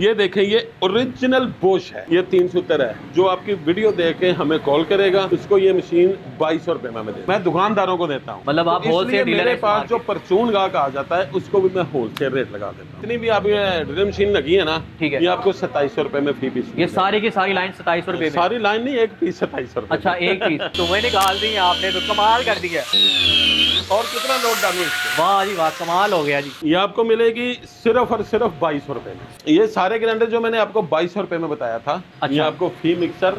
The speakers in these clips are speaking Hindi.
ये देखें ये ओरिजिनल बोश है। ये तीन सूत्र है जो आपकी वीडियो देख के हमें कॉल करेगा। उसको ये मशीन बाईस सौ रुपए में मैं मैं दुकानदारों को देता हूँ। मतलब आप तो मेरे पास जो परचून गाहक आ जाता है उसको भी मैं होलसेल रेट लगा देता हूँ। इतनी भी आप ड्रिल मशीन लगी है ना ठीक है। ये आपको सत्ताईस सौ रुपए में फ़ी पीस ये सारी की सारी लाइन सताईस सौ रुपए सारी लाइन नहीं एक पीस सत्ताईस सौ अच्छा एक पीस तो मैं निकाल दी आपने तो कमाल कर दिया और कितना नोट डालू वाह जी वाह कमाल हो गया जी। ये आपको मिलेगी सिर्फ़ और सिर्फ़ बाईस सौ रुपए में। ये सारे ग्राइंडर जो मैंने आपको बाईस सौ रुपए में बताया था अच्छा। ये आपको फ़ी मिक्सर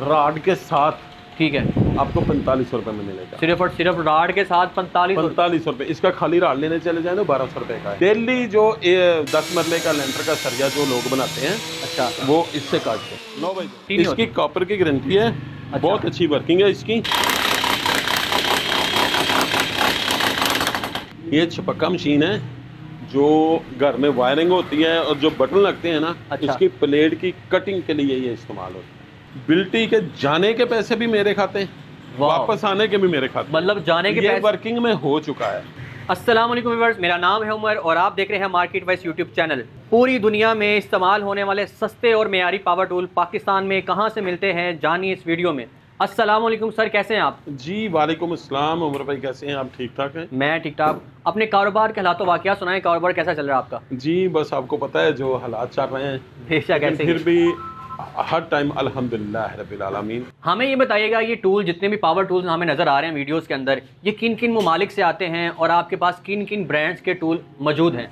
राड के साथ ठीक है। आपको पैंतालीस सौ रुपए में मिलेगा। सिर्फ़ और सिर्फ़ राड के साथ पैंतालीस पैंतालीस सौ रुपए इसका खाली राड लेने चले जाए तो बारह सौ रुपए का डेली जो दस मरले का लेंटर का सरिया जो लोग बनाते हैं अच्छा। वो इससे काटते हैं। नो भाई इसकी कॉपर की गारंटी है। बहुत अच्छी वर्किंग है इसकी। ये छपक्का मशीन है। जो घर में वायरिंग होती है और जो बटन लगते हैं ना अच्छा। उसकी प्लेट की कटिंग के लिए ये इस्तेमाल होता है। बिल्टी के जाने के पैसे भी मेरे खाते हैं वापस आने के भी मेरे खाते मतलब जाने के ये पैसे वर्किंग में हो चुका है। अस्सलाम वालेकुम व्यूअर्स मेरा नाम है उमर और आप देख रहे हैं मार्केट वाइज यूट्यूब चैनल पूरी दुनिया में इस्तेमाल होने वाले सस्ते और मेयारी पावर टूल पाकिस्तान में कहाँ से मिलते हैं जानिए इस वीडियो में। अस्सलाम वालेकुम सर कैसे हैं आप? जी वालेकुम अस्सलाम। उमर भाई कैसे हैं? आप ठीक ठाक हैं? मैं ठीक ठाक। अपने कारोबार के हालात वाकया सुनाएँ कारोबार कैसा चल रहा है आपका? जी बस आपको पता है जो हालात चल रहे हैं बेशक ऐसे फिर भी हर टाइम अल्हम्दुलिल्लाह रब्बिल आलमीन। हमें ये बताइएगा ये टूल जितने भी पावर टूल्स हमें नज़र आ रहे हैं वीडियोस के अंदर ये किन किन ममालिक से आते हैं और आपके पास किन किन ब्रांड्स के टूल मौजूद हैं?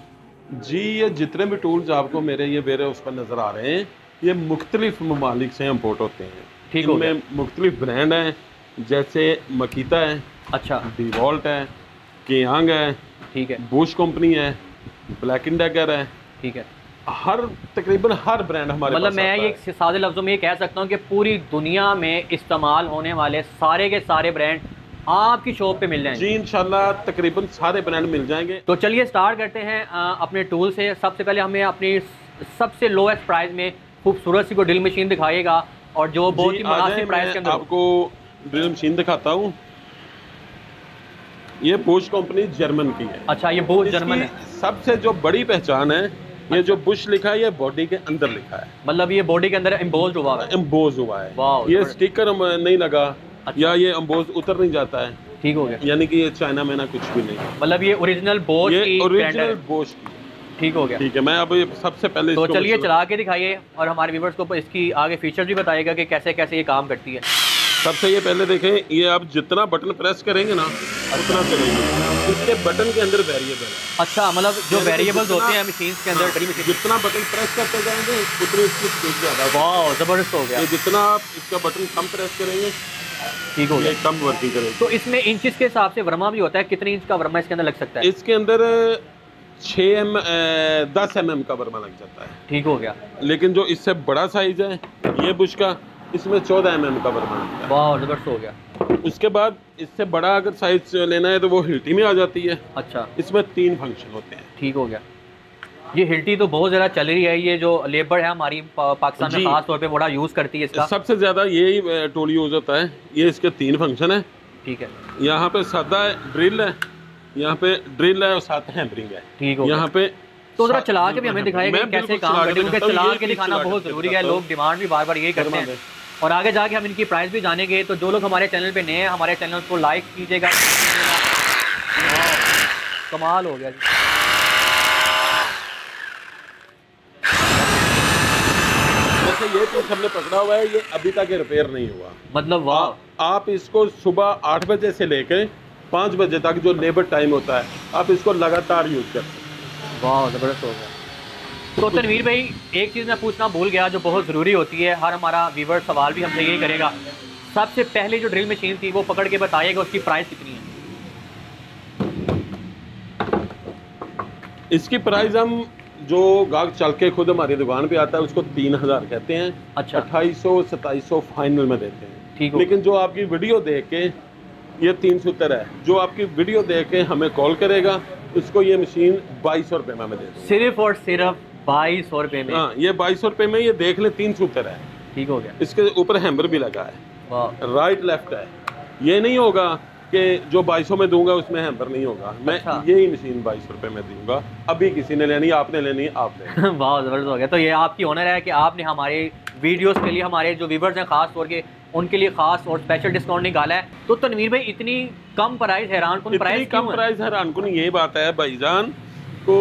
जी ये जितने भी टूल्स आपको मेरे ये वेरे उस पर नज़र आ रहे हैं ये मुख्तलिफ़ ममालिक से इम्पोर्ट होते हैं। ठीक हो मुख्तलिफ़ ब्रांड हैं जैसे मकीता है अच्छा। डिवॉल्ट है केयांग है ठीक है। बुश कंपनी है ब्लैक एंड डेगर है। ठीक है। हर तकरीबन हर ब्रांड हमारे मतलब मैं ये सादे लफ्ज़ों में ये कह सकता हूँ कि पूरी दुनिया में इस्तेमाल होने वाले सारे के सारे ब्रांड आपकी शॉप पे मिल जाएँगे। जी इंशाल्लाह तकरीबन सारे ब्रांड मिल जाएँगे। तो चलिए स्टार्ट करते हैं अपने टूल से। सबसे पहले हमें अपनी सबसे लोएस्ट प्राइस में खूबसूरत सी को ड्रिल मशीन दिखाइएगा और जो बहुत ही मुनासिब प्राइस के अंदर आपको ड्रिल मशीन दिखाता हूँ। ये बुश कंपनी जर्मन की है। अच्छा ये इसकी जर्मन है। सबसे जो बड़ी पहचान है ये जो बुश लिखा है ये बॉडी के अंदर लिखा है। मतलब ये बॉडी के अंदर एम्बोज हुआ है। एम्बोज हुआ है। ये स्टिकर नहीं लगा अच्छा। या ये एम्बोज उतर नहीं जाता है। ठीक हो गया। यानी कि ये चाइना में ना कुछ भी नहीं। मतलब ये ओरिजिनल बोज ये ओरिजिनल बोश की। ठीक हो गया। ठीक है मैं अब सबसे पहले तो चलिए चला के दिखाइए और हमारे व्यूवर्स को इसकी आगे फीचर्स भी बताइएगा कि कैसे कैसे ये काम करती है। सबसे ये पहले देखें ये आप जितना बटन प्रेस करेंगे ना उतना चलेंगे। इसके बटन के अंदर वेरिएबल अच्छा मतलब जो जितना- होते हैं मशीन के अंदर बड़ी मशीन जितना बटन प्रेस करते जाएँगे उतनी इसकी स्पीड ज़्यादा वाह ज़बरदस्त हो गया। जितना आप इसका बटन कम प्रेस करेंगे ठीक हो गया। कम वर्किंग करेगी। तो इसमें इंचेस के हिसाब से वर्मा भी होता है कितने इंच का वर्मा इसके अंदर लग सकता है? इसके अंदर छः एम दस एम एम का बर्मा लग जाता है। ठीक हो गया। लेकिन जो इससे बड़ा साइज़ है ये बुश का इसमें चौदह एम एम का बर्मा लगता वाह ज़बरदस्त हो गया। उसके बाद इससे बड़ा अगर साइज़ लेना है तो वो हिल्टी में आ जाती है। अच्छा। इसमें तीन फ़ंक्शन होते हैं। ठीक हो गया। ये हिल्टी तो बहुत ज़्यादा चल रही है ये जो लेबर है हमारी पाकिस्तान में खास तौर पे बड़ा यूज़ करती है इसका। सबसे ज़्यादा यही टोल यूज़ होता है। ये इसके तीन फ़ंक्शन है। ठीक है। यहाँ पे सादा ड्रिल है यहाँ पे ड्रिल है और साथ हैमरिंग है। ठीक हो यहाँ पे तो जरा चला के भी हमें है। दिखाएगा कैसे काम करते हैं हूँ, चला के दिखाना बहुत ज़रूरी है लोग डिमांड भी बार बार यही करते हैं। और आगे जाके हम इनकी प्राइस भी जानेंगे तो जो लोग हमारे चैनल पे नए हैं हमारे चैनल को लाइक कीजिएगा। कमाल हो गया जी। ये पीस हमने पकड़ा हुआ है ये अभी तक रिपेयर नहीं हुआ। मतलब वाह। आप इसको सुबह आठ बजे से लेकर पाँच बजे तक जो लेबर टाइम होता है आप इसको लगातार यूज़ कर सकते हैं। वाह ज़बरदस्त हो गया। तो तनवीर भाई एक चीज़ मैं पूछना भूल गया जो बहुत ज़रूरी होती है हर हमारा व्यूवर सवाल भी हमसे यही करेगा। सबसे पहले जो ड्रिल मशीन थी वो पकड़ के बताइएगा उसकी प्राइस कितनी है। इसकी प्राइस हम जो गाहक चल के खुद हमारी दुकान पे आता है उसको तीन हज़ार कहते हैं। अच्छा। अट्ठाईस सौ सौ फाइनल में देते हैं। ठीक लेकिन जो आपकी वीडियो देख के ये तीन सूत्र है। जो आपकी वीडियो देख के हमें कॉल करेगा उसको ये मशीन बाईस सौ रुपये में हमें देते सिर्फ़ और सिर्फ़ बाईस सौ रुपये में? हाँ ये बाईस सौ रुपये में ये देख ले तीन सूत्र है। ठीक हो गया। इसके ऊपर हैमर भी लगा है। राइट लेफ़्ट है। ये नहीं होगा कि जो बाईसों में दूँगा उसमें हैम्पर नहीं होगा। मैं अच्छा। यही मशीन बाईस रुपए में दूँगा। अभी किसी ने लेनी आपने लेनी आप ले। वाह ज़बरदस्त हो गया। तो ये आपकी ऑनर है कि आपने हमारे वीडियोस के लिए हमारे जो व्यूवर्स हैं खास तौर के उनके लिए खास और स्पेशल डिस्काउंट निकाला है। तो तनवीर भाई इतनी कम प्राइस हैरान कौन प्राइस कम प्राइस हैरान कुन? ये बात है भाईजान तो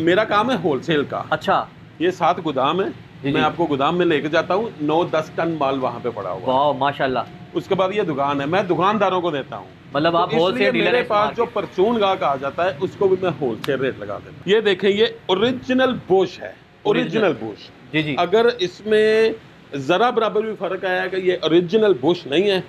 मेरा काम है होलसेल का। अच्छा। ये सात गोदाम है। मैं। आपको गोदाम में लेके जाता हूँ। नौ दस टन माल वहाँ पे पड़ा हुआ वाह माशाल्लाह। उसके बाद ये दुकान है। मैं दुकानदारों को देता हूँ। मतलब आप तो होलसेल डीलर मेरे पास जो परचून गाहक आ जाता है उसको भी मैं होलसेल रेट लगा देता हूँ। ये देखें ये ओरिजिनल बोश है। ओरिजिनल बोश जी जी। अगर इसमें जरा बराबर भी फ़र्क आया कि ये ओरिजिनल बुश नहीं है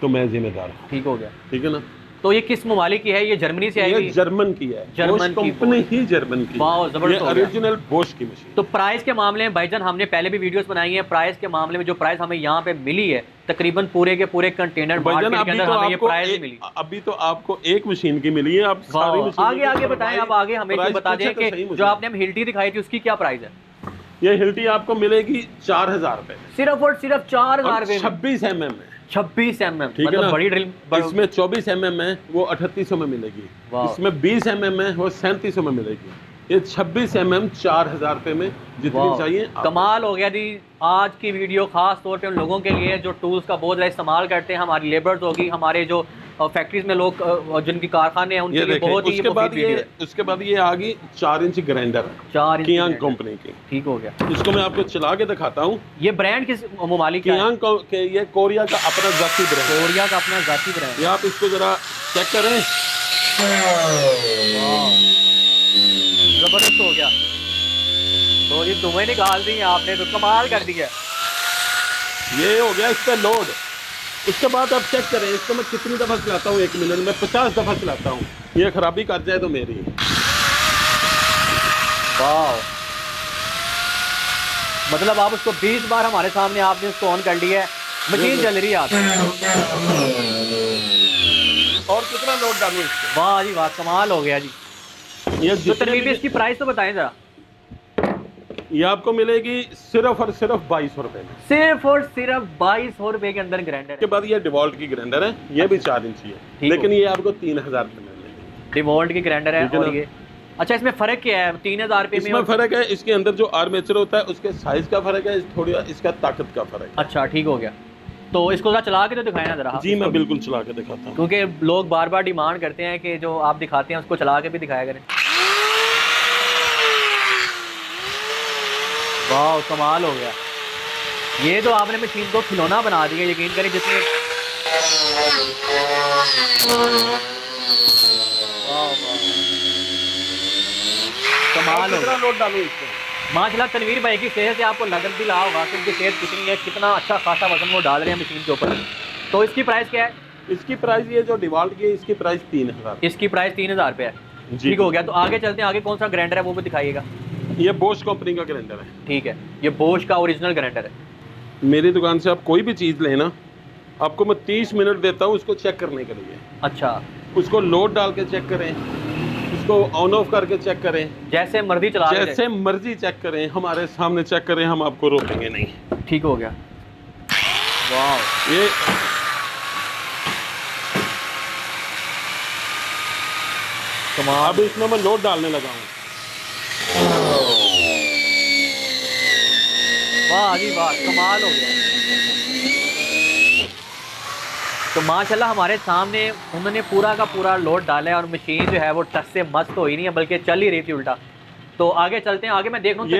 तो मैं जिम्मेदार हूँ। ठीक हो गया। ठीक है ना? तो ये किस ममालिक की है? ये जर्मनी से आएगी? जर्मन की है। जर्मन कंपनी ही जर्मन की ज़बरदस्त। ओरिजिनल बोश की मशीन तो प्राइस के मामले में भाईजान हमने पहले भी वीडियोस बनाई हैं। प्राइस के मामले में जो प्राइस हमें यहाँ पे मिली है तकरीबन पूरे के पूरे कंटेनर भाईजान अभी तो हमें ये प्राइस मिली। अभी तो आपको एक मशीन की मिली है आप सारी आगे आगे बताएँ आप आगे हमें बता दें तो कि जो आपने हम हिल्टी दिखाई थी उसकी क्या प्राइस है? ये हिल्टी आपको मिलेगी चार हज़ार रुपए सिर्फ़ और सिर्फ़ चार हज़ार रुपए छब्बीस एम एम है छब्बीस एम एम ठीक है मतलब ना? बड़ी ड्रिल इसमें चौबीस एम एम है वो अठतीस में मिलेगी। इसमें बीस एम एम है वो सैंतीस में मिलेगी। ये छब्बीस एम एम चार हज़ार रुपए में जितनी चाहिए कमाल हो गया जी। आज की वीडियो खास तौर पे उन लोगों के लिए जो टूल्स का बहुत ज़्यादा इस्तेमाल करते हैं हमारी लेबर्स होगी हमारे जो फैक्ट्रीज में लोग जिनकी कारखाने हैं उनके लिए बहुत ही उसके बाद ये उसके बाद ये आ गई चार इंच ग्राइंडर चार इंच कियांग कंपनी की। ठीक हो गया। इसको मैं आपको चला के दिखाता हूँ। ये ब्रांड किस ममालिक कियांग ये कोरिया का अपना जाती ब्रांड कोरिया का अपना जाती ब्रांड ये आप इसको जरा चेक करें। ज़बरदस्त हो गया। तो ये तुम्हें निकाल दी आपने तो कमाल कर दिया ये हो गया इस पर लोड उसके बाद आप चेक करें इसको मैं कितनी दफ़ा चलाता हूँ? एक मिनट में पचास दफ़ा चलाता हूँ। ये खराबी कर जाए तो मेरी। वाह मतलब आप उसको 20 बार हमारे सामने आपने उसको ऑन कर लिया है। मशीन चल रही है और कितना लोड डालूँ वाह जी वाह कमाल हो गया जी। ये तो भी इसकी प्राइस तो बताएँ जरा। ये आपको मिलेगी सिर्फ़ और सिर्फ़ बाईस रुपए में। सिर्फ़ और सिर्फ़ बाईस सौ रुपए के अंदर ग्राइंडर उसके बाद ये डिवॉल्ट की ग्राइंडर है ये भी चार इंची है। लेकिन ये आपको तीन हज़ार में की ग्राइंडर है और ये अच्छा इसमें फ़र्क क्या है? तीन हज़ार रुपये में फ़र्क है इसके अंदर जो आर्मेचर होता है उसके साइज़ का फ़र्क है थोड़ी इसका ताकत का फ़र्क अच्छा ठीक हो गया। तो इसको जरा चला के तो दिखाए ना जरा। जी मैं बिल्कुल चला के दिखाता हूँ। क्योंकि लोग बार बार डिमांड करते हैं कि जो आप दिखाते हैं उसको चला के भी दिखाया करें। वाह कमाल हो गया। ये तो आपने मशीन को खिलौना बना दिया यकीन करें जिसमें। कमाल हो गया। लोड डालूँ इसको माशाल्लाह तनवीर भाई की सेहत से आपको नज़र भी ला होगा कि उनकी सेहत कितनी है कितना अच्छा खासा वज़न वो डाल रहे हैं मशीन के ऊपर। तो इसकी प्राइस क्या है? इसकी प्राइस ये जो डिवाल्ट की है इसकी प्राइस तीन हज़ार। इसकी प्राइस तीन हज़ार रुपये है। ठीक हो गया तो आगे चलते हैं आगे कौन सा ग्राइंडर है वो भी दिखाइएगा। ये बोश कंपनी का ग्राइंडर है। ठीक है। ये बोश का ओरिजिनल ग्राइंडर है। मेरी दुकान से आप कोई भी चीज़ लेना आपको मैं तीस मिनट देता हूँ उसको चेक करने के लिए। अच्छा। उसको लोड डाल के चेक करें उसको ऑन ऑफ़ करके चेक करें। जैसे मर्ज़ी चला जैसे मर्ज़ी चेक करें हमारे सामने चेक करें हम आपको रोकेंगे नहीं। ठीक हो गया। वाह ये अब इसमें मैं लोड डालने लगा हूँ। वाह जी वाह कमाल हो गया। तो माशाल्लाह हमारे सामने उन्होंने पूरा का पूरा लोड डाला है और मशीन जो है वो टच से मस्त हो ही नहीं है बल्कि चल ही रही थी उल्टा। तो आगे चलते हैं आगे मैं देख रहा हूँ ये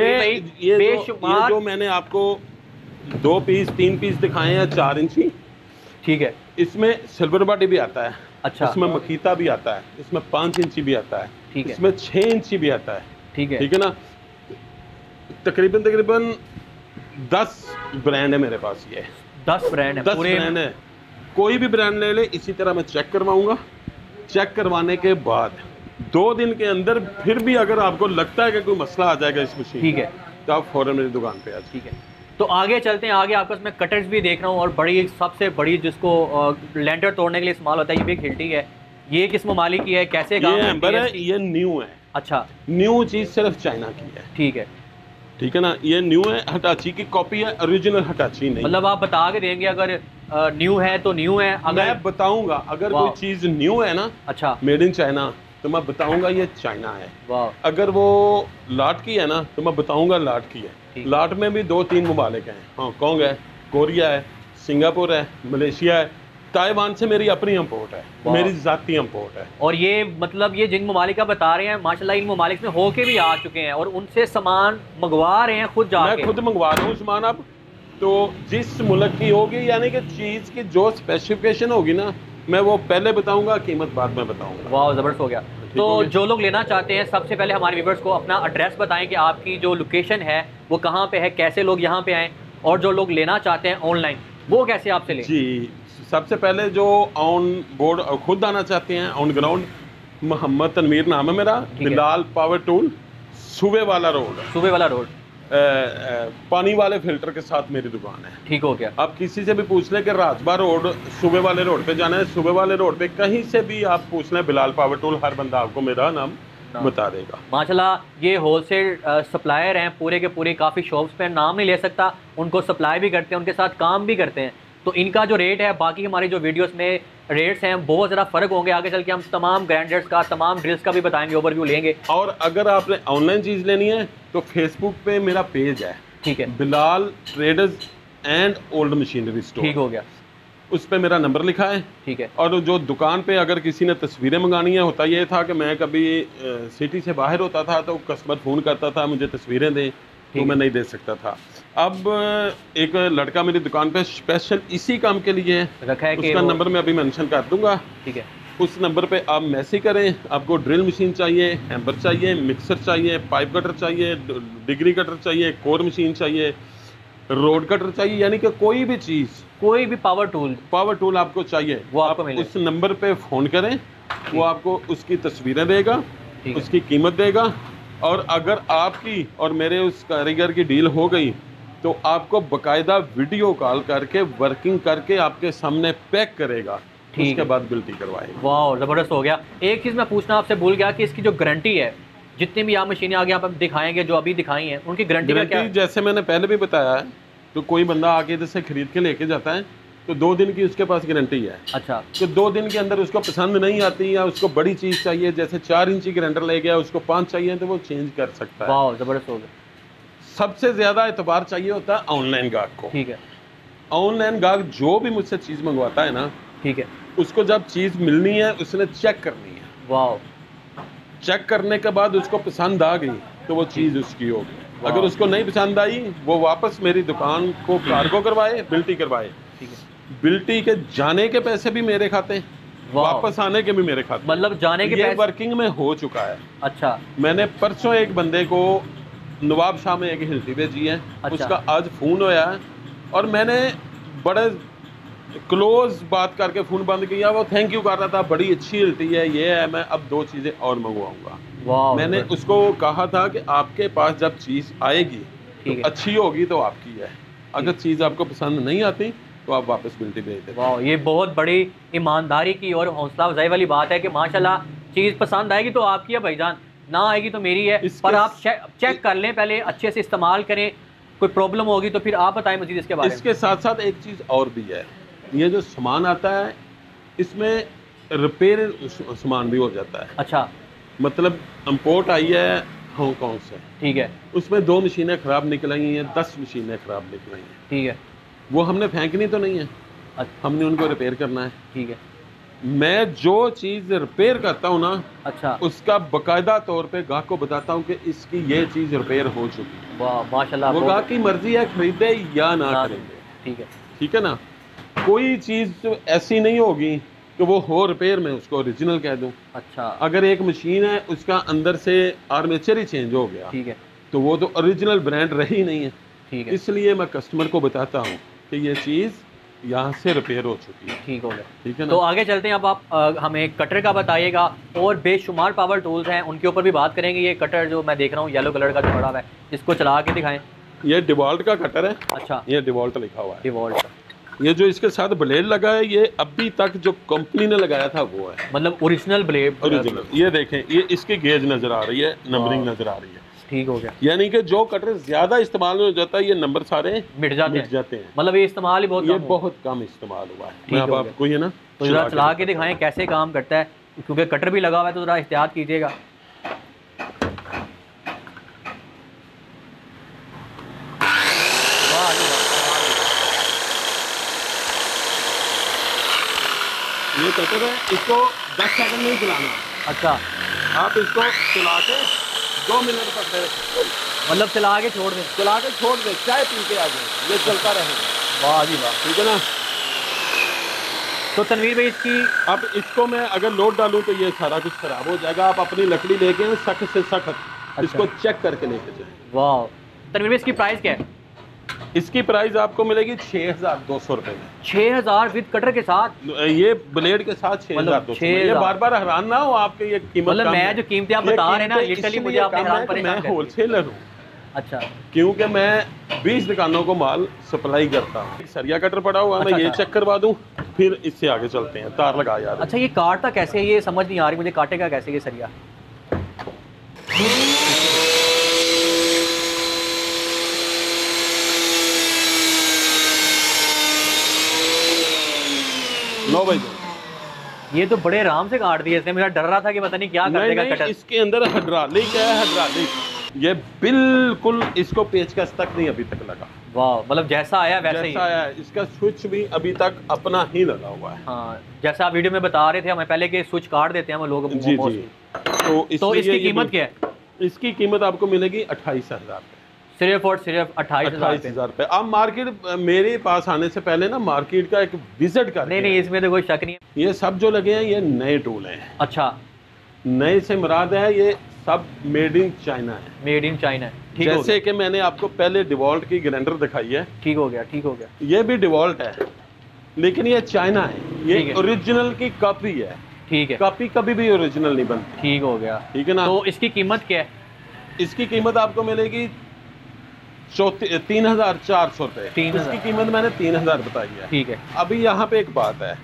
ये जो, ये जो मैंने आपको दो पीस तीन पीस दिखाए हैं चार इंची ठीक है। इसमें सिल्वर बॉडी भी आता है। अच्छा। इसमें मकीता भी आता है। इसमें पाँच इंची भी आता है। ठीक है। इसमें छः इंची भी आता है। ठीक है। ठीक है ना? तकरीबन तकरीबन दस ब्रांड है मेरे पास ये। दस ब्रांड है दस पूरे ब्रांड है। कोई भी ब्रांड ले ले इसी तरह मैं चेक करवाऊँगा। चेक करवाने के बाद दो दिन के अंदर फिर भी अगर आपको लगता है कि कोई मसला आ जाएगा इस मशीन ठीक है। तो आप फ़ौरन मेरी दुकान पे आ जाइए। ठीक है। तो आगे चलते हैं आगे आपको इसमें कटर्स भी देख रहा हूँ और बड़ी सबसे बड़ी जिसको लेंटर तोड़ने के लिए इस्तेमाल होता है ये भी हिल्टी है। ये किस ममालिक की है कैसे काम ये है ये न्यू है। अच्छा। न्यू चीज़ सिर्फ़ चाइना की है। ठीक है। ठीक है ना? ये न्यू है हटाची की कॉपी है ओरिजिनल हटाची नहीं। मतलब आप बता के देंगे अगर न्यू है तो न्यू है अगर मैं बताऊँगा अगर कोई चीज़ न्यू है ना अच्छा। मेड इन चाइना तो मैं बताऊँगा ये चाइना है। अगर वो लाट की है ना तो मैं बताऊँगा लाट की है। लाट में भी दो तीन ममालिक हैं। हांगकॉन्ग है? कोरिया है सिंगापुर है मलेशिया है ताइवान से मेरी अपनी इम्पोर्ट है मेरी जाती इम्पोर्ट है। और ये मतलब ये जिन ममालिक बता रहे हैं माशाल्लाह इन ममालिक में होके भी आ चुके हैं और उनसे सामान मंगवा रहे हैं खुद जाके। मैं खुद मंगवा रहा हूँ सामान अब। तो जिस मुल्क की होगी यानी कि चीज़ की जो स्पेसिफिकेशन होगी ना मैं वो पहले बताऊँगा कीमत बाद में बताऊँगा। वाह ज़बरदस्त हो गया। तो जो लोग लेना चाहते हैं सबसे पहले हमारे व्यूवर्स को अपना एड्रेस बताएँ कि आपकी जो लोकेशन है वो कहाँ पे है कैसे लोग यहाँ पे आएँ और जो लोग लेना चाहते हैं ऑनलाइन वो कैसे आपसे लें? जी सबसे पहले जो ऑन बोर्ड खुद आना चाहते हैं ऑन ग्राउंड मोहम्मद तनवीर नाम है मेरा बिलाल पावर टूल सुबह वाला रोड सुबह वाला रोड अ, अ, पानी वाले फ़िल्टर के साथ मेरी दुकान है। ठीक हो गया। आप किसी से भी पूछ लें कि राजबा रोड सुबह वाले रोड पे जाना है सुबह वाले रोड पे कहीं से भी आप पूछ लें बिलाल पावर टूल हर बंदा आपको मेरा नाम नाम। बता देगा। माशाल्लाह ये होलसेल सप्लायर हैं पूरे के पूरे काफ़ी शॉप्स पे नाम नहीं ले सकता उनको सप्लाई भी करते हैं उनके साथ काम भी करते हैं। तो इनका जो रेट है बाकी हमारी जो वीडियोस में रेट्स हैं बहुत ज़्यादा फ़र्क होंगे आगे चल के। हम तमाम ग्राइंडर्स का तमाम ड्रिल्स का भी बताएँगे ओवरव्यू लेंगे। और अगर आपने ऑनलाइन चीज़ लेनी है तो फेसबुक पे मेरा पेज है। ठीक है। Bilal traders and old machinery store ठीक हो गया। उस पर मेरा नंबर लिखा है। ठीक है। और जो दुकान पे अगर किसी ने तस्वीरें मंगानी है होता ये था कि मैं कभी सिटी से बाहर होता था तो कस्टमर फ़ोन करता था मुझे तस्वीरें दें तो मैं नहीं दे सकता था। अब एक लड़का मेरी दुकान पे स्पेशल इसी काम के लिए है। रखा है उसका नंबर मैं अभी मेंशन कर दूँगा। ठीक है। उस नंबर पे आप मैसेज करें आपको ड्रिल मशीन चाहिए हैम्बर चाहिए मिक्सर चाहिए पाइप कटर चाहिए डिग्री कटर चाहिए कोर मशीन चाहिए रोड कटर चाहिए यानी कि कोई भी चीज़। कोई भी पावर टूल पावर टूल आपको चाहिए। वो आपको आप उस नंबर पे फ़ोन करें वो आपको उसकी तस्वीरें देगा उसकी कीमत देगा और अगर आपकी और मेरे उस कारीगर की डील हो गई तो आपको बकायदा वीडियो कॉल करके वर्किंग करके आपके सामने पैक करेगा। उसके है। बाद बिल्टी करवाएगा। वाह ज़बरदस्त हो गया। एक चीज़ मैं पूछना आपसे भूल गया कि इसकी जो गारंटी है जितनी भी आप मशीनें आगे आप दिखाएँगे जो अभी दिखाई हैं उनकी गारंटी का क्या गारंटी जैसे मैंने पहले भी बताया है तो कोई बंदा आगे इधर से खरीद के लेके जाता है तो दो दिन की उसके पास गारंटी है। अच्छा। तो दो दिन के अंदर उसको पसंद नहीं आती या उसको बड़ी चीज़ चाहिए जैसे चार इंची ग्राइंडर ले गया उसको पाँच चाहिए तो वो चेंज कर सकता है। वाह ज़बरदस्त हो गया। सबसे ज़्यादा एतबार चाहिए होता है ऑनलाइन गाहक को। ठीक है। ऑनलाइन गाहक जो भी मुझसे चीज़ मंगवाता है ना ठीक है। उसको जब चीज़ मिलनी है उसने चेक करनी है। वाह चेक करने के बाद उसको पसंद आ गई तो वो चीज़ उसकी होगी अगर उसको नहीं पसंद आई वो वापस मेरी दुकान को कार्गो करवाए बिल्टी करवाए। ठीक है। बिल्टी के जाने के पैसे भी मेरे खाते। वापस आने के भी मेरे खाते मतलब जाने के ये पैसे वर्किंग में हो चुका है। अच्छा। मैंने परसों एक बंदे को नवाब शाह में एक हिल्टी भेजी है। अच्छा। उसका आज फ़ोन होया है और मैंने बड़े क्लोज बात करके फ़ोन बंद किया। वो थैंक यू कर रहा था बड़ी अच्छी हिल्टी है ये है मैं अब दो चीज़ें और मंगवाऊँगा। मैंने उसको कहा था कि आपके पास जब चीज़ आएगी तो अच्छी होगी तो आपकी है। अगर चीज़ आपको पसंद नहीं आती तो आप वापस बिल्टी भेज दें वाह ये बहुत बड़ी ईमानदारी की और हौसला अफजाई वाली बात है कि माशाल्लाह चीज़ पसंद आएगी तो आपकी है भाईजान। ना आएगी तो मेरी है पर आप चेक चेक कर लें पहले अच्छे से इस्तेमाल करें कोई प्रॉब्लम होगी तो फिर आप बताएँ मजीद इसके बारे में। इसके साथ साथ एक चीज़ और भी है ये जो सामान आता है इसमें रिपेयर सामान भी हो जाता है। अच्छा। मतलब इम्पोर्ट आई है हांगकॉन्ग से। ठीक है। उसमें दो मशीनें ख़राब निकल आई हैं दस मशीनें ख़राब निकल आई हैं। ठीक है। वो हमने फेंकनी तो नहीं है। अच्छा हमने उनको रिपेयर करना है। ठीक है। मैं जो चीज़ रिपेयर करता हूँ ना अच्छा। उसका बकायदा तौर पे गाहक को बताता हूँ कि इसकी ये चीज़ रिपेयर हो चुकी है। वाह माशाल्लाह वो गाहक की मर्ज़ी है खरीदे या ना ना खरीदे। ठीक है। ठीक है ना? कोई चीज़ ऐसी नहीं होगी कि वो हो रिपेयर में उसको ओरिजिनल कह दूँ। अच्छा। अगर एक मशीन है उसका अंदर से आर्मेचर ही चेंज हो गया ठीक है। तो वो तो ओरिजिनल ब्रांड रही नहीं है। ठीक है। इसलिए मैं कस्टमर को बताता हूँ कि ये चीज़ यहाँ से रिपेयर हो चुकी है। ठीक हो गया। ठीक है ना? तो आगे चलते हैं अब आप हमें कटर का बताइएगा और बेशुमार पावर टूल्स हैं उनके ऊपर भी बात करेंगे। ये कटर जो मैं देख रहा हूँ येलो कलर का जो बड़ा हुआ है इसको चला के दिखाएँ। ये डिवॉल्ट का कटर है। अच्छा। ये डिवॉल्ट लिखा हुआ है। डिवॉल्ट ये जो इसके साथ ब्लेड लगा है ये अभी तक जो कंपनी ने लगाया था वो है। मतलब ओरिजिनल ब्लेड ओरिजिनल ये देखें ये इसकी गेज नज़र आ रही है नंबरिंग नज़र आ रही है। ठीक हो गया। यानी कि जो कटर ज़्यादा इस्तेमाल हो जाता है ये नंबर सारे मिट जाते मिट जाते हैं। मतलब ये इस्तेमाल ही बहुत ये बहुत कम इस्तेमाल हुआ है। मैं अब आपको ये ना तो जरा चला के दिखाएँ कैसे काम करता है क्योंकि कटर भी लगा हुआ है तो जरा एहतियात कीजिएगा। ये कटर है इसको 10 सेकंड नहीं चलाना अच्छा। आप इसको चला के दो मिनट तक रखें। मतलब चला के छोड़ दें। चला के छोड़ दे चाय पी के आ जाए ये चलता रहेगा वाह जी वाह। ठीक है ना? तो तनवीर भाई इसकी अब इसको मैं अगर लोड डालूं तो ये सारा कुछ खराब हो जाएगा। आप अपनी लकड़ी लेके सख्त से सख्त अच्छा। इसको चेक करके लेके जाए। वाह। तनवीर भाई इसकी प्राइस क्या है? इसकी प्राइस आपको मिलेगी छह हज़ार दो सौ रुपए में। छः हज़ार विद कटर के साथ? ये ब्लेड के साथ छह हज़ार मतलब दो सौ ये बार बार हैरान ना हो आपके ये कीमत मतलब मैं। जो कीमतें आप बता रहे हैं ना लिटरली मुझे आपने मैं होलसेलर हूँ। अच्छा। क्योंकि मैं 20 दुकानों को माल सप्लाई करता हूँ। सरिया कटर पड़ा हुआ है, मैं अच्छा, ये अच्छा। चेक करवा दूँ फिर इससे आगे चलते हैं। तार लगा यार। अच्छा ये काटता कैसे है? ये समझ नहीं आ रही मुझे काटेगा कैसे ये सरिया? लो भाई ये तो बड़े आराम से काट दिए इसने। मेरा डर रहा था कि पता नहीं क्या कर देगा कटर इसके अंदर हाइड्रोलिक है हाइड्रोलिक ये बिल्कुल इसको पेचकस तक नहीं अभी तक लगा। वाह मतलब जैसा आया वैसे ही। जैसा है इसका स्विच भी अभी तक अपना ही लगा हुआ है। हाँ जैसा आप वीडियो में बता रहे थे हमें पहले के स्विच काट देते हैं हम लोग जी जी। तो तो इसकी कीमत क्या है? इसकी कीमत आपको मिलेगी अट्ठाईस हज़ार। सिर्फ़ और सिर्फ़ अट्ठाईस हज़ार रुपये। आप मार्केट मेरे पास आने से पहले ना मार्केट का एक विज़िट कर नहीं नहीं इसमें तो कोई शक नहीं है। ये सब जो लगे हैं ये नए टूल हैं। अच्छा। नए से मुराद है ये सब मेड इन चाइना है। मेड इन चाइना है। ठीक हो जैसे कि मैंने आपको पहले डिवॉल्ट की ग्राइंडर दिखाई है। ठीक हो गया ठीक हो गया। ये भी डिवॉल्ट है लेकिन ये चाइना है। ये ओरिजिनल की कॉपी है। ठीक है। कॉपी कभी भी ओरिजिनल नहीं बनती। ठीक हो गया। ठीक है ना? तो इसकी कीमत क्या है? इसकी कीमत आपको मिलेगी चौती तीन हज़ार चार सौ 3,000 इसकी कीमत मैंने तीन हज़ार बताई है। ठीक है। अभी यहाँ पे एक बात है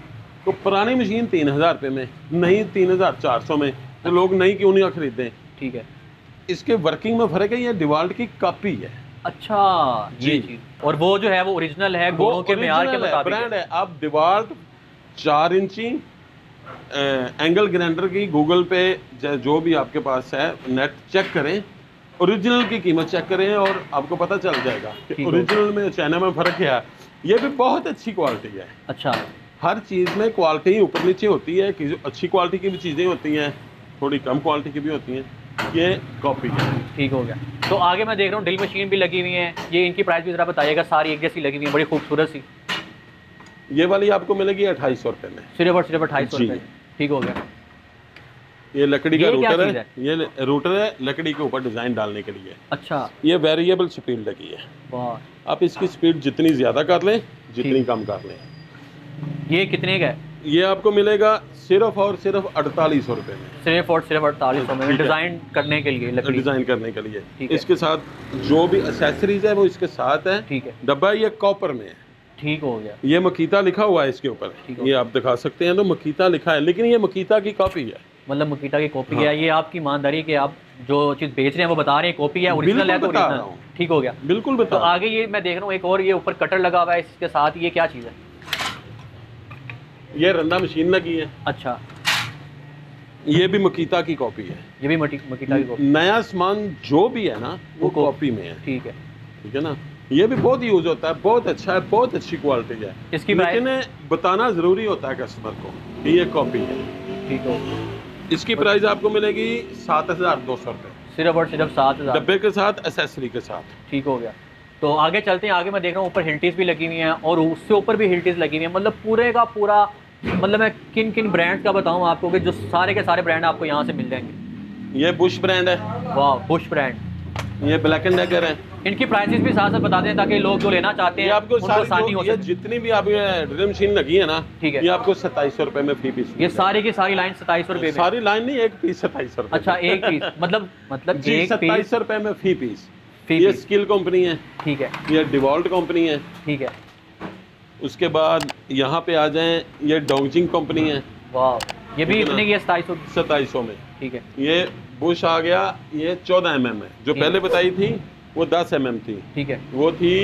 तो पुरानी मशीन तीन हज़ार रुपये में नई तीन हज़ार चार सौ में तो लोग नई क्यों नहीं खरीदें? ठीक है। इसके वर्किंग में फ़र्क है ये डिवाल्ट की कॉपी है। अच्छा ये जी। और वो जो है वो ओरिजिनल है गुणों के के ब्रांड है। है। आप डिवाल्ट चार इंची एंगल ग्राइंडर की गूगल पे जो भी आपके पास है नेट चेक करें। ओरिजिनल की कीमत चेक करें और आपको पता चल जाएगा कि ओरिजिनल में चाइना में फ़र्क क्या है। ये भी बहुत अच्छी क्वालिटी है। अच्छा। हर चीज़ में क्वालिटी ऊपर नीचे होती है कि अच्छी क्वालिटी की भी चीज़ें होती हैं थोड़ी कम क्वालिटी की भी होती हैं ये कॉपी है। ठीक हो गया। तो आगे मैं देख रहा हूँ ड्रिल मशीन भी लगी हुई है। ये इनकी प्राइस भी जरा बताइएगा सारी एक जैसी लगी हुई है बड़ी खूबसूरत सी। ये वाली आपको मिलेगी अट्ठाईस सौ रुपये में। सिर्फ़ और सिर्फ़ अट्ठाईस सौ रुपये ठीक हो गया। ये लकड़ी का रूटर चीज़ है? ये रूटर है लकड़ी के ऊपर डिज़ाइन डालने के लिए। अच्छा। ये वेरिएबल स्पीड लगी है। आप इसकी स्पीड जितनी ज़्यादा कर लें जितनी कम कर लें। ये कितने का है? ये आपको मिलेगा सिर्फ़ और सिर्फ़ अड़तालीस सौ रुपये में। सिर्फ़ और सिर्फ़ अड़तालीस सौ में। डिज़ाइन करने के लिए लकड़ी। डिज़ाइन करने के लिए। इसके साथ जो भी एसेसरीज है वो इसके साथ है। ठीक है। डब्बा ये कॉपर में है। ठीक हो गया। ये मकीता लिखा हुआ है इसके ऊपर। ये आप दिखा सकते हैं तो मकीता लिखा है लेकिन ये मकीता की कॉपी है। मतलब मकीटा की कॉपी हाँ। है। ये आपकी ईमानदारी कि आप जो चीज़ बेच रहे हैं वो बता रहे हैं कॉपी है ओरिजिनल है तो ओरिजिनल ठीक हो गया। बिल्कुल तो आगे ये मैं देख रहा हूँ एक और ये ऊपर कटर लगा हुआ है इसके साथ ये क्या चीज़ है? ये रंदा मशीन लगी है। अच्छा। ये भी मकीता की कॉपी है। ये भी मकीटा की कॉपी। नया सामान जो भी है ना वो वो कॉपी। में है। ठीक है। ठीक है ना? ये भी बहुत यूज़ होता है बहुत अच्छा है बहुत अच्छी क्वालिटी है। इसकी लेकिन बताना ज़रूरी होता है कस्टमर को कि ये कॉपी है। ठीक हो इसकी प्राइस आपको मिलेगी सात हज़ार दो सौ रुपये सिर्फ़ और सिर्फ़ सात हज़ार। डब्बे के साथ एसेसरी के साथ। ठीक हो गया। तो आगे चलते हैं। आगे मैं देख रहा हूँ ऊपर हिल्टीज भी लगी हुई हैं और उससे ऊपर भी हिल्टीज लगी हुई हैं। मतलब पूरे का पूरा मतलब मैं किन किन ब्रांड का बताऊँ आपको कि जो सारे के सारे ब्रांड आपको यहाँ से मिल जाएँगे। ये बुश ब्रांड है। वाह बुश ब्रांड ये ब्लैक एंड डेगर है। इनकी प्राइसेस भी साथ साथ बता दें ताकि लोग जो लेना चाहते हैं आपको आसानी हो जितनी भी आप ड्रिल मशीन लगी है ना ठीक है। ये आपको सत्ताईस सौ रुपए में फ्री पीस ये सारी की सारी लाइन सताईस सौ रुपये में। सारी लाइन नहीं एक पीस सत्ताईस सौ रुपए अच्छा एक पीस मतलब मतलब पीस सौ रुपए में फ़ी पीस ये स्किल कंपनी है। ठीक है। ये डिवॉल्ट कंपनी है। ठीक है। उसके बाद यहाँ पे आ जाए ये डोंगजिंग कंपनी है। वाह ये भी इतने की है सताईस सौ में। ठीक है। ये बुश आ गया ये चौदह एम है। जो पहले बताई थी वो दस एम थी। ठीक है। वो थी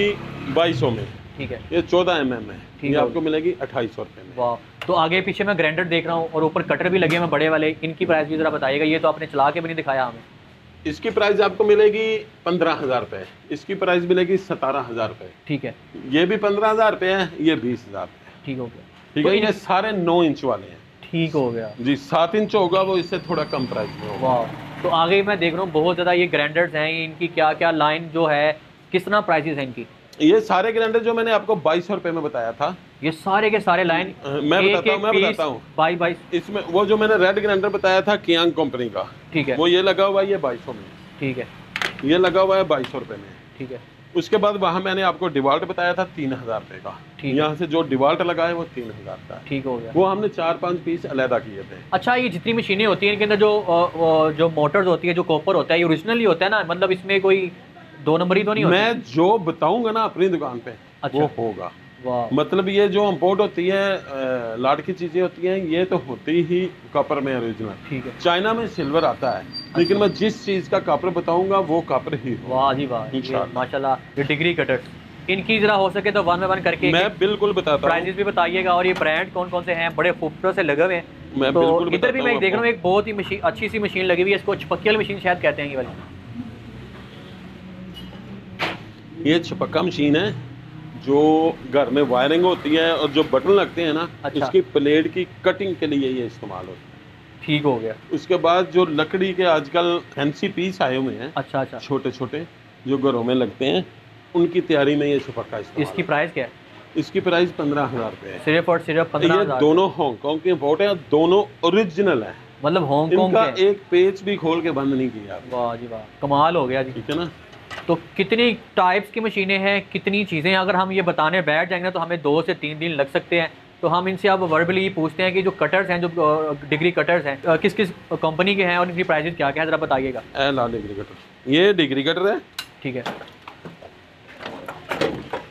बाईस में। ठीक है। ये चौदह एम है। ठीक ये है। आपको मिलेगी अट्ठाईस सौ रुपये में। वाह। तो आगे पीछे मैं ग्राइंडर देख रहा हूँ और ऊपर कटर भी लगे हैं बड़े वाले। इनकी प्राइस भी ज़रा बताइएगा। ये तो आपने चला के भी नहीं दिखाया हमें। इसकी प्राइस आपको मिलेगी पंद्रह हज़ार रुपये इसकी प्राइस मिलेगी सतारह हज़ार रुपये ठीक है। ये भी पंद्रह हज़ार रुपये है ये बीस हज़ार रुपये ठीक हो गया। ठीक है ये सारे नौ इंच वाले हैं। ठीक हो गया। जी सात इंच होगा वो इससे थोड़ा कम प्राइस में होगा। तो आगे मैं देख रहा हूँ बहुत ज़्यादा ये ग्राइंडर्स हैं इनकी क्या क्या लाइन जो है कितना प्राइसेस हैं इनकी? ये सारे ग्राइंडर जो मैंने आपको बाईस सौ में बताया था। ये सारे के सारे लाइन मैं बताता हूँ मैं बताता हूँ। बाई बाईस। इसमें वो जो मैंने रेड ग्राइंडर बताया था कियांग कंपनी का ठीक है। वो ये लगा हुआ है ये बाईस में। ठीक है। ये लगा हुआ है बाईस सौ में। ठीक है। उसके बाद वहाँ मैंने आपको डिवाल्ट बताया था तीन हज़ार रुपये का। यहाँ से जो डिवाल्ट लगा है वो तीन हज़ार का ठीक हो गया। वो हमने चार पाँच पीस अलहदा किए थे। अच्छा ये जितनी मशीनें होती हैं इनके अंदर जो जो मोटर्स होती है जो कॉपर होता है ये ओरिजिनल ही होता है ना? मतलब इसमें कोई दो नंबर ही तो नहीं मैं जो बताऊँगा ना अपनी दुकान पे अच्छा। वो होगा। मतलब ये जो इम्पोर्ट होती है लाट की चीज़ें होती हैं ये तो होती ही कॉपर में ओरिजिनल ठीक है। चाइना में सिल्वर आता है लेकिन मैं जिस चीज़ का कॉपर बताऊँगा वो कॉपर ही वाह जी वाह माशाल्लाह ये डिग्री कटर इनकी जरा हो सके तो वन बाय वन करके मैं बिल्कुल बताता प्राइजेस भी बताइएगा और ये ब्रांड कौन कौन से हैं बड़े खूबसूरत से लगे हुए हैं। मैं तो बिल्कुल इधर भी मैं देख रहा हूँ एक बहुत ही मशीन अच्छी सी मशीन लगी हुई है इसको छपक्की वाली मशीन शायद कहते हैं ये वाली। ये छपक्का मशीन है। जो घर में वायरिंग होती है और जो बटन लगते हैं ना अच्छा। इसकी प्लेट की कटिंग के लिए ये इस्तेमाल होता है। ठीक हो गया। उसके बाद जो लकड़ी के आजकल फैंसी पीस आए हुए हैं अच्छा अच्छा। छोटे छोटे जो घरों में लगते हैं उनकी तैयारी में ये छपक्का इस्तेमाल इसकी प्राइस क्या है। इसकी प्राइस पंद्रह हज़ार रुपये है। सिर्फ़ और सिर्फ़ पंद्रह ये दोनों हांगकांग के इम्पोर्ट है दोनों ओरिजिनल है। मतलब हांगकांग इनका के एक पेज भी खोल के बंद नहीं किया। वाह जी वाह कमाल हो गया जी। ठीक है ना? तो कितनी टाइप्स की मशीनें हैं कितनी चीज़ें हैं? अगर हम ये बताने बैठ जाएँगे तो हमें दो से तीन दिन लग सकते हैं। तो हम इनसे अब वर्बली पूछते हैं कि जो कटर्स हैं जो डिग्री कटर्स हैं किस किस कंपनी के हैं और इनकी प्राइसेस क्या क्या है? ज़रा बताइएगा। ए ला डिग्री कटर ये डिग्री कटर है? ठीक है।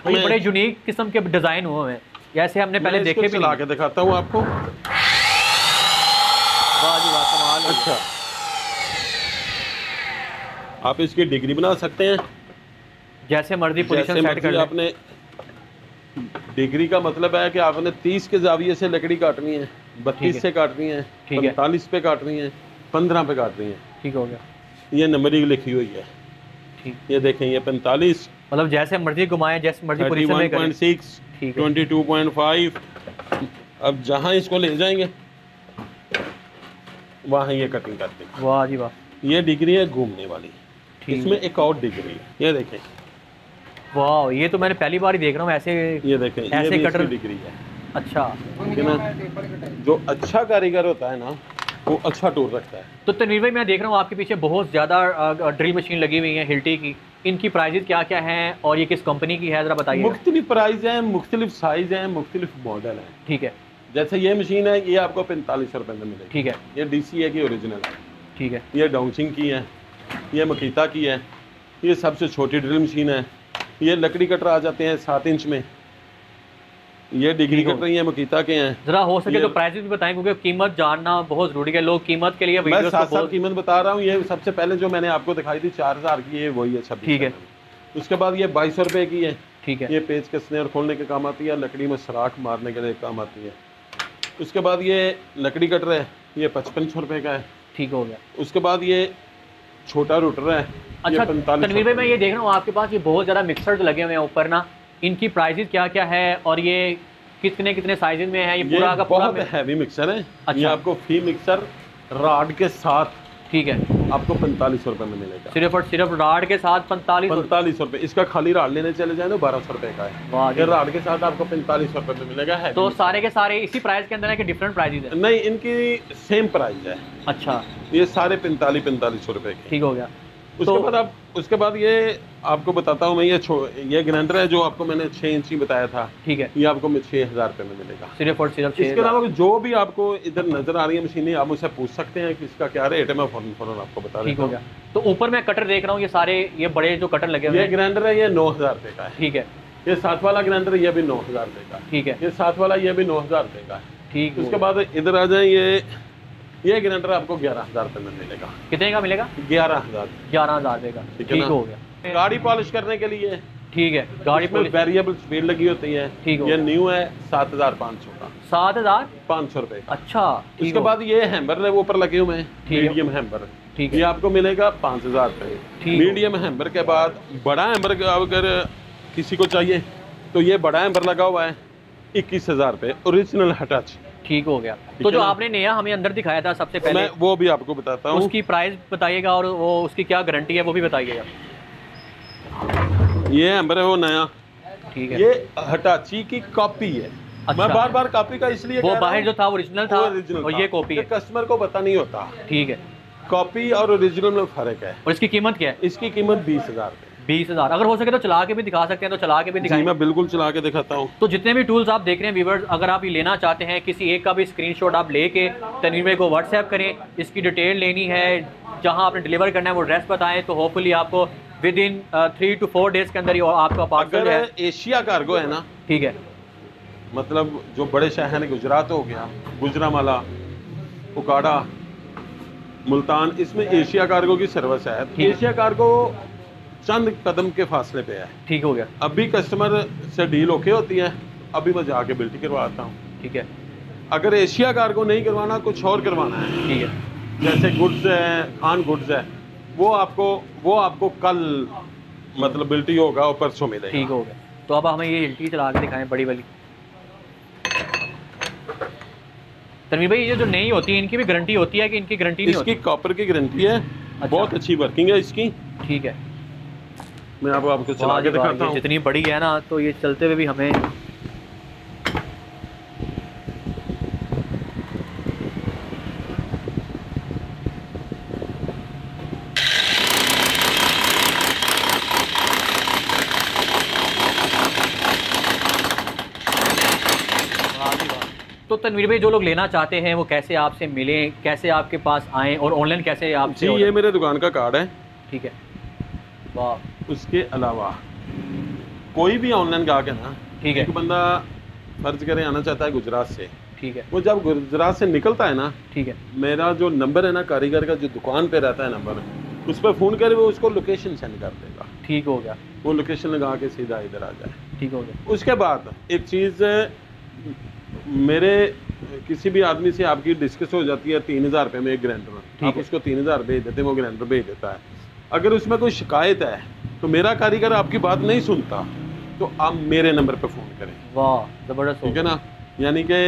और ये बड़े यूनिक किस्म के डिज़ाइन हुए हैं। जैसे हमने पहले देखे भी चला के दिखाता हूँ आपको। वाह जी वाह कमाल अच्छा। आप इसकी डिग्री बना सकते हैं। जैसे मर्ज़ी पोजीशन सेट कर आपने डिग्री का मतलब है कि आपने 30 के जाविये से लकड़ी काटनी है बत्तीस से काटनी है पैंतालीस पे काटनी है पंद्रह पे काटनी है। ठीक हो गया। ये नंबरिंग लिखी हुई है। ठीक। ये देखें ये पैंतालीस। मतलब जैसे मर्ज़ी घुमाएँ जैसे मर्ज़ी पोजीशन में करें। अब जहाँ इसको ले जाएँगे वहाँ ये कटिंग करते हैं। वाह जी वाह। ये डिग्री है घूमने वाली। इसमें एक और डिग्री है। ये देखें। वाह ये तो मैंने पहली बार ही देख रहा हूँ ऐसे ये देखें ऐसे कटर- डिग्री है। अच्छा। ना जो अच्छा कारीगर होता है ना वो अच्छा टूर रखता है। तो तनवीर भाई मैं देख रहा हूँ आपके पीछे बहुत ज़्यादा ड्रिल मशीन लगी हुई है हिल्टी की। इनकी प्राइजेस क्या क्या हैं और ये किस कंपनी की है? ज़रा बताइए। मुख्तलिफ़ प्राइस हैं मुख्तलिफ़ साइज़ हैं मुख्तलिफ़ मॉडल हैं। ठीक है। जैसे ये मशीन है ये आपको पैंतालीस रुपये में मिलेगी। ठीक है। ये डी सी है की ओरिजिनल है। ठीक है। ये डाउचिंग की है। ये मकीता की है। ये सबसे छोटी ड्रिल मशीन है। ये लकड़ी कटर आ जाते हैं सात इंच में। ये डिग्री कटर ये मकीता के हैं। ज़रा हो सके तो प्राइजेस भी बताएँ क्योंकि कीमत जानना बहुत ज़रूरी है। लोग कीमत के लिए मैं साथ साथ कीमत बता रहा हूँ। ये सबसे पहले जो मैंने आपको दिखाई थी चार हज़ार की है वही है छब्बीस ठीक है। उसके बाद ये बाईस रुपए की है। ठीक है। ये पेज कसने और खोलने के काम आती है? लकड़ी में सराख मारने के लिए काम आती है। उसके बाद ये लकड़ी कटर है। ये पचपन सौ रुपये का है। ठीक हो गया। उसके बाद ये छोटा रूटर है। अच्छा तनवीर भाई मैं ये देख रहा हूँ आपके पास ये बहुत ज़्यादा मिक्सर लगे हुए हैं ऊपर ना। इनकी प्राइजेज क्या क्या है और ये कितने कितने साइज़ में है? ये ये पूरा का पूरा बहुत हैवी मिक्सर है। अच्छा। ये आपको फ़ी मिक्सर राड के साथ ठीक है। आपको पैंतालीस सौ रुपये में मिलेगा। सिर्फ़ और सिर्फ़ राड के साथ पैंतालीस पैंतालीस रुपये इसका खाली राड लेने चले जाए तो बारह सौ रुपये का है। अगर ये राड के साथ आपको पैंतालीस सौ रुपये में मिलेगा है तो सारे के सारे इसी प्राइस के अंदर है कि डिफरेंट प्राइजेज है नहीं इनकी सेम प्राइस है। अच्छा। ये सारे पैंतालीस पैंतालीस सौ रुपये ठीक हो गया। उसके तो- बाद आप उसके बाद ये आपको बताता हूँ मैं ये ये ग्राइंडर है जो आपको मैंने छः इंची बताया था। ठीक है। ये आपको मैं छः हज़ार रुपये में मिलेगा। सिर्फ़ और सिर्फ़ इसके अलावा जो भी आपको इधर नज़र आ रही है मशीनें आप मुझसे पूछ सकते हैं कि इसका क्या रेट है मैं फ़ौरन फ़ौरन आपको बता ठीक हो हूँ। गया। तो ऊपर मैं कटर देख रहा हूँ ये सारे ये बड़े जो कटर लगे ये हैं। ग्राइंडर है ये नौ हज़ार रुपये का है। ठीक है। ये साथ वाला ग्राइंडर ये भी नौ हज़ार रुपये का ठीक है। ये साथ वाला ये भी नौ हज़ार रुपये का है। ठीक हो उसके बाद इधर आ जाए ये ये ग्राइंडर आपको ग्यारह हज़ार रुपये में मिलेगा। कितने का मिलेगा? ग्यारह हज़ार। ग्यारह हज़ार रुपये का ठीक है गया। गाड़ी पॉलिश करने के लिए। ठीक है गाड़ी पुलिस वेरिएबल स्पीड लगी होती है। ठीक हो ये न्यू है सात हज़ार पाँच सौ का। सात हज़ार? पाँच सौ रुपये का अच्छा उसके बाद ये हैम्बर है वो ऊपर लगे हुए हैं। मीडियम हैम्बर ठीक है। ये आपको मिलेगा पाँच हज़ार रुपये मीडियम हैम्बर के बाद बड़ा हैम्बर अगर किसी को चाहिए तो ये बड़ा हैम्बर लगा हुआ है इक्कीस हज़ार रुपये ओरिजिनल हटच ठीक हो गया। तो जो आपने नया हमें अंदर दिखाया था सबसे पहले मैं वो भी आपको बताता हूँ। उसकी प्राइस बताइएगा और वो उसकी क्या गारंटी है वो भी बताइएगा। ये है वो नया। ठीक है। ये हटाची की कॉपी है। अच्छा। मैं बार बार कॉपी का इसलिए वो बाहर जो था ओरिजिनल था और ये कॉपी है। कस्टमर को पता नहीं होता। ठीक है। कॉपी और ओरिजिनल में फ़र्क है। और इसकी कीमत क्या है? इसकी कीमत बीस हज़ार बीस हज़ार। अगर हो सके तो चला के भी दिखा सकते हैं तो चला के भी दिखाएँगे मैं बिल्कुल चला के दिखाता हूँ। तो जितने भी टूल्स आप देख रहे हैं व्यूवर्स अगर आप ये लेना चाहते हैं किसी एक का भी स्क्रीनशॉट आप लेके तनवीर भाई को व्हाट्सएप करें इसकी डिटेल लेनी है जहाँ आपने डिलीवर करना है वो एड्रेस बताएँ तो होपफुली आपको within three two four days के अंदर ही आपका पार्सल है एशिया कार्गो है ना ठीक है। मतलब जो बड़े शहर है गुजरात हो गया गुजरामाला उकाड़ा मुल्तान इसमें एशिया कार्गो की सर्विस है। एशिया कार्गो चंद कदम के फासले पे है। ठीक हो गया। अभी कस्टमर से डील ओके होती है अभी मैं जाके बिल्टी करवाता हूँ। ठीक है। अगर एशिया कार्गो नहीं करवाना कुछ और करवाना है। ठीक है। जैसे गुड्स है खान गुड्स है वो आपको वो आपको कल मतलब बिल्टी होगा और परसों मिलेगा। ठीक हो गया। तो अब हमें ये हिल्टी चला के दिखाएँ बड़ी वाली। तनवीर भाई ये जो नई होती है इनकी भी गारंटी होती है कि इनकी गारंटी नहीं इसकी कॉपर की गारंटी है। अच्छा। बहुत अच्छी वर्किंग है इसकी। ठीक है। मैं आपको आपको चला के दिखाता हूँ। जितनी बड़ी है ना तो ये चलते हुए भी हमें। तो तनवीर भाई जो लोग लेना चाहते हैं वो कैसे आपसे मिलें कैसे आपके पास आएँ और ऑनलाइन कैसे आप जी ये मेरे दुकान का कार्ड है। ठीक है। वाह। उसके अलावा कोई भी ऑनलाइन ग्राहक है ना ठीक है। एक बंदा फ़र्ज़ करे आना चाहता है गुजरात से। ठीक है। वो जब गुजरात से निकलता है ना ठीक है। मेरा जो नंबर है ना कारीगर का जो दुकान पे रहता है नंबर उस पर फ़ोन करे वो उसको लोकेशन सेंड कर देगा। ठीक हो गया। वो लोकेशन लगा के सीधा इधर आ जाए। ठीक हो गया। उसके बाद एक चीज़ मेरे किसी भी आदमी से आपकी डिस्कस हो जाती है तीन हज़ार रुपये में एक ग्राइंडर ठीक आप उसको तीन हज़ार भेज देते हैं वो ग्राइंडर भेज देता है। अगर उसमें कोई शिकायत है तो मेरा कारीगर आपकी बात नहीं सुनता तो आप मेरे नंबर पे फ़ोन करें। वाह ज़बरदस्त ठीक है ना? यानी कि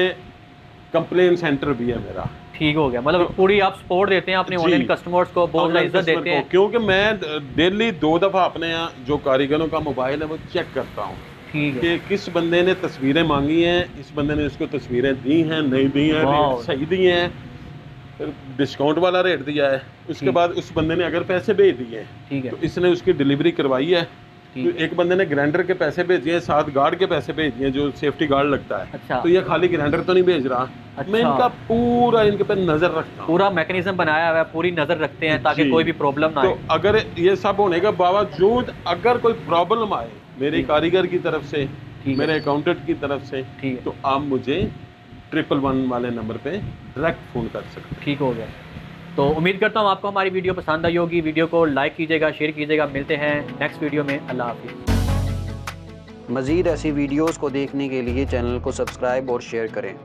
कंप्लेन सेंटर भी है मेरा। ठीक हो गया। मतलब तो, पूरी आप सपोर्ट देते हैं अपने ऑनलाइन कस्टमर्स को बहुत इज़्ज़त देते हैं। क्योंकि मैं डेली दो दफ़ा अपने यहाँ जो कारीगरों का मोबाइल है वो चेक करता हूँ। कि किस बंदे ने तस्वीरें मांगी हैं इस बंदे ने उसको तस्वीरें दी हैं नहीं दी हैं सही दिए हैं डिस्काउंट वाला रेट दिया है। उसके बाद उस बंदे ने अगर पैसे भेज दिए हैं ठीक है। तो इसने उसकी डिलीवरी करवाई है। तो एक बंदे ने ग्राइंडर के पैसे भेजे हैं साथ गार्ड के पैसे भेज दिए जो सेफ्टी गार्ड लगता है। अच्छा। तो ये खाली ग्राइंडर तो नहीं भेज रहा। अच्छा। मैं इनका पूरा इनके पे नज़र रखता हूँ। पूरा मैकेनिज्म बनाया हुआ है पूरी नज़र रखते हैं ताकि कोई भी प्रॉब्लम ना तो अगर ये सब होने के बावजूद अगर कोई प्रॉब्लम आए मेरे कारीगर की तरफ़ से मेरे अकाउंटेंट की तरफ़ से तो आप मुझे ट्रिपल वन वाले नंबर पे डायरेक्ट फ़ोन कर सकते हैं। ठीक हो गया। तो उम्मीद करता हूँ आपको हमारी वीडियो पसंद आई होगी। वीडियो को लाइक कीजिएगा शेयर कीजिएगा। मिलते हैं नेक्स्ट वीडियो में। अल्लाह हाफिज़। मज़ीद ऐसी वीडियोज़ को देखने के लिए चैनल को सब्सक्राइब और शेयर करें।